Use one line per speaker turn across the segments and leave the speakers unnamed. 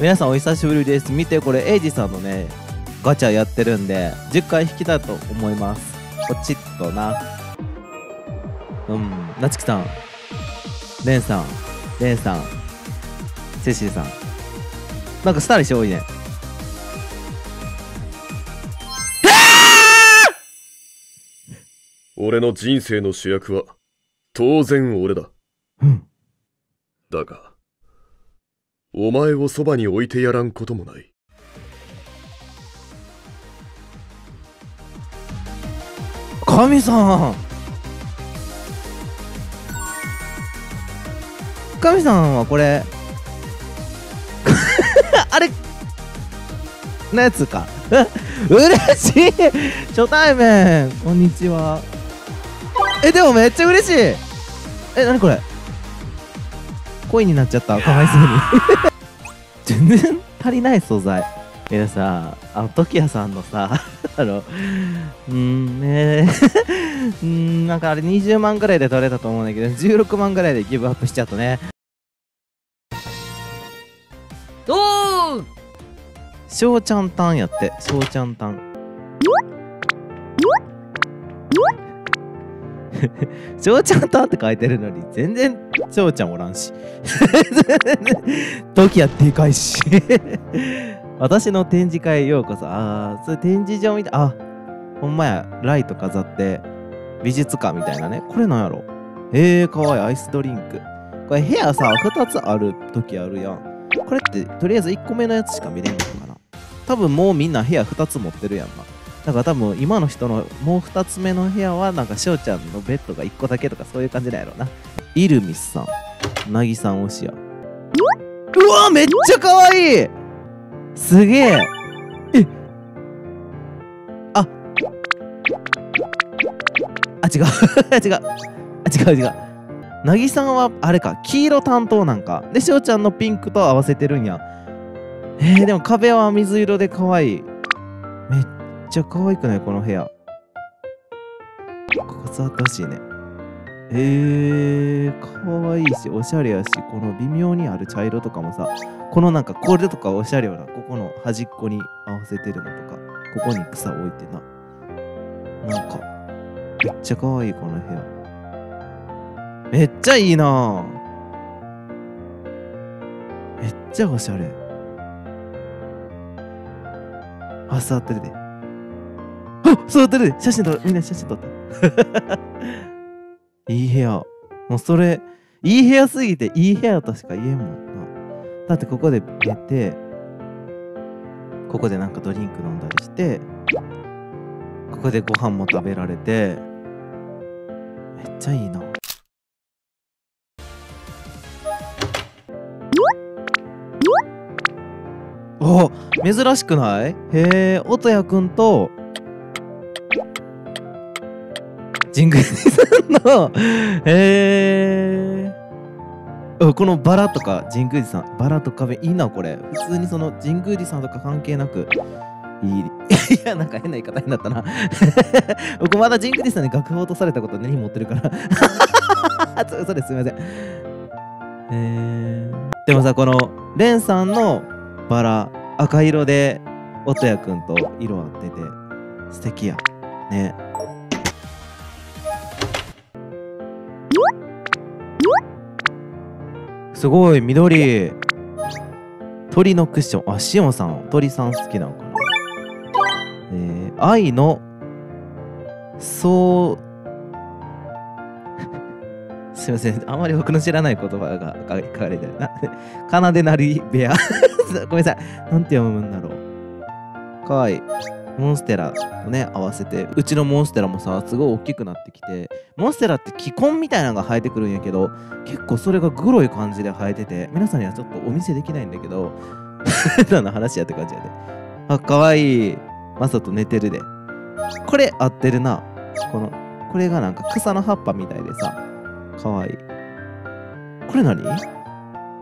皆さんお久しぶりです。見てこれエイジさんのねガチャやってるんで10回引きだと思います。ポチッとな。うん。なつきさん。レンさん。レンさん。セシーさん。なんかスタイリッシュ多いね。
俺の人生の主役は当然俺だ。
うん。
だがお前をそばに置いてやらんこともない。
神さん。神さんはこれ あれのやつか。嬉しい。初対面。こんにちは。えでもめっちゃ嬉しい。えなにこれ？恋になっちゃった。かわいそうに。全然足りない素材。いやさあの時矢さんのさ あのうーんね。うーんなんかあれ20万ぐらいで取れたと思うんだけど16万ぐらいでギブアップしちゃったね。
おー
翔ちゃんたんやって。翔ちゃんたん 翔ちゃんたんって書いてるのに全然翔ちゃんおらんし。時矢でかいし。私の展示会へようこそ。ああそれ展示場みたいあほんまや。ライト飾って美術館みたいなね。これなんやろ？へえかわいい。アイスドリンク。これ部屋さ2つある時あるやん。これってとりあえず1個目のやつしか見れんのかな。多分もうみんな部屋2つ持ってるやんな。だから多分今の人のもう2つ目の部屋はなんか翔ちゃんのベッドが1個だけとかそういう感じなんやろな。イルミスさん。なぎさん推しやうわめっちゃかわい。いすげえ。えあ。あ 違う。違う。あ違う違う。なぎさんはあれか。黄色担当なんか。でしおちゃんのピンクと合わせてるんや。えー、でも壁は水色で可愛い。めっちゃ可愛くない？この部屋。ここ座ってほしいね。えー、可愛いしおしゃれやしこの微妙にある茶色とかもさこのなんかこれとかおしゃれよな。ここの端っこに合わせてるのとかここに草置いてな。なんかめっちゃ可愛いこの部屋。めっちゃいいな。めっちゃおしゃれ。あ座ってるで座ってる。写真撮る。みんな写真撮った。いい部屋。もうそれいい部屋すぎていい部屋としか言えんもんな。だってここで寝てここでなんかドリンク飲んだりしてここでご飯も食べられてめっちゃいいな。お珍しくない？へえ音谷くんとジングリさんのへえこのバラとか神宮寺さんバラと壁いいなこれ。普通にその神宮寺さんとか関係なく。いい。いやなんか変な言い方になったな。僕まだ神宮寺さんに楽譜落とされたこと根に持ってるから。そそれすみません。えー、でもさこのレンさんのバラ赤色で音谷くんと色合ってて素敵や。ね。すごい緑。鳥のクッション。あしおさん。鳥さん好きなのかな。えー、愛のそう すいません。あんまり僕の知らない言葉が書かれてる。な かなでなり部屋。ごめんなさい。なんて読むんだろう。かわいい。モンステラとね合わせてうちのモンステラもさすごい大きくなってきてモンステラって気根みたいなのが生えてくるんやけど結構それがグロい感じで生えてて皆さんにはちょっとお見せできないんだけど 何の話やって感じやで。あかわい。いマサと寝てるで。これ合ってるな。このこれがなんか草の葉っぱみたいでさ。かわいい。これ何？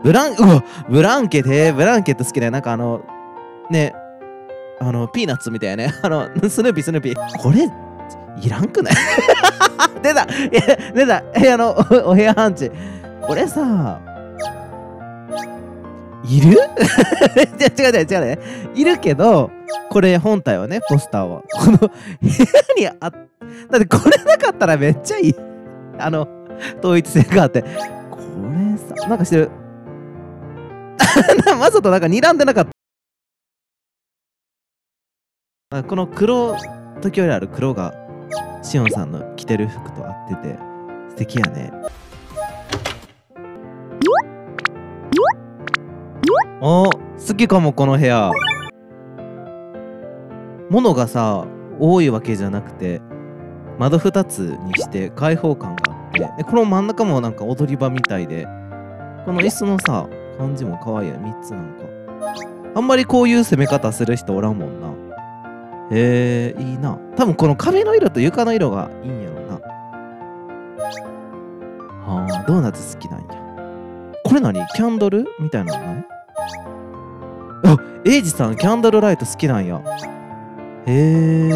ブランうわブランケでブランケット好きだよ。なんかあのねあのピーナッツみたいなね あのスヌーピースヌーピーこれいらんくない？出た 出た部屋のおお部屋アンチこれさいる？違う違う違う違うね。いるけど、これ本体はね、ポスターは。この部屋にあっ、だってこれなかったらめっちゃいい。あの、統一性があって。これさ、なんかしてる。まさとなんか睨んでなかった。あこの黒、時折ある黒が、シオンさんの着てる服と合ってて、素敵やね。お好きかもこの部屋。物がさ多いわけじゃなくて窓2つにして開放感があってでこの真ん中もなんか踊り場みたいでこの椅子のさ感じも可愛いや3つなんか。あんまりこういう攻め方する人おらんもんな。へえいいな。多分この壁の色と床の色がいいんやろな。はあドーナツ好きなんや。これ何？キャンドルみたいなのない？あエイジさんキャンドルライト好きなんや。へえ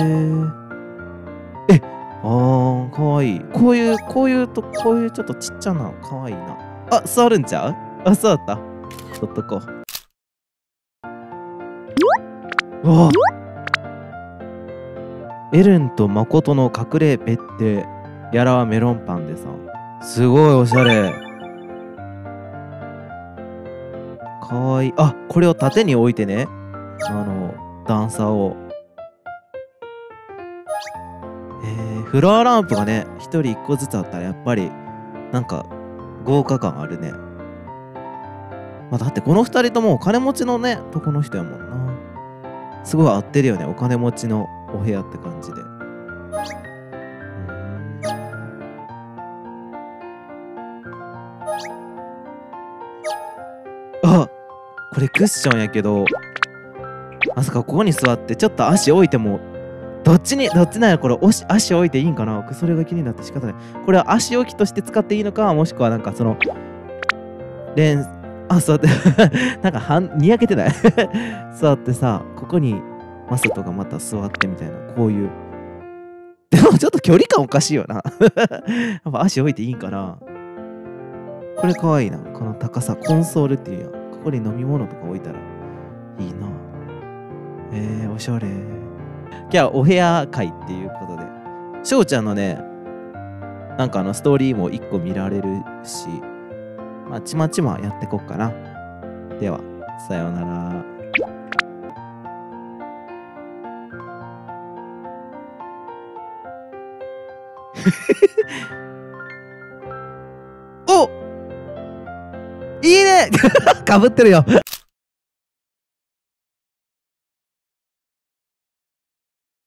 えあーかわいい。こういうこういうとこういうちょっとちっちゃなのかわいいな。あ座るんちゃう？あ座った。取っとこう。うわエレンと誠の隠れ別邸やらはメロンパンでさ。すごいおしゃれ。かわいい。あこれを縦に置いてね。あの段差を。えー、フロアランプがね1人1個ずつあったらやっぱりなんか豪華感あるね。まあ、だってこの2人ともお金持ちのねとこの人やもんな。すごい合ってるよねお金持ちの。お部屋って感じで。あこれクッションやけどまさかここに座ってちょっと足置いてもどっちにどっちなんやこれおし足置いていいんかな？それが気になって仕方ない。これは足置きとして使っていいのか？もしくはなんかそのレンあ座って なんか半にやけてない？座ってさここにマサトがまた座ってみたいなこういう。でもちょっと距離感おかしいよな。やっぱ足置いていいんかな。これかわいいな。この高さコンソールっていうやん。ここに飲み物とか置いたらいいな。えー、おしゃれ。今日はお部屋会っていうことで。翔ちゃんのねなんかあのストーリーも一個見られるしまあちまちまやってこっかな。ではさようなら。おいいね。かぶってるよ。